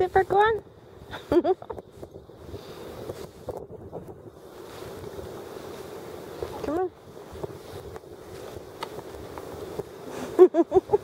that's it for Glenn. Come on.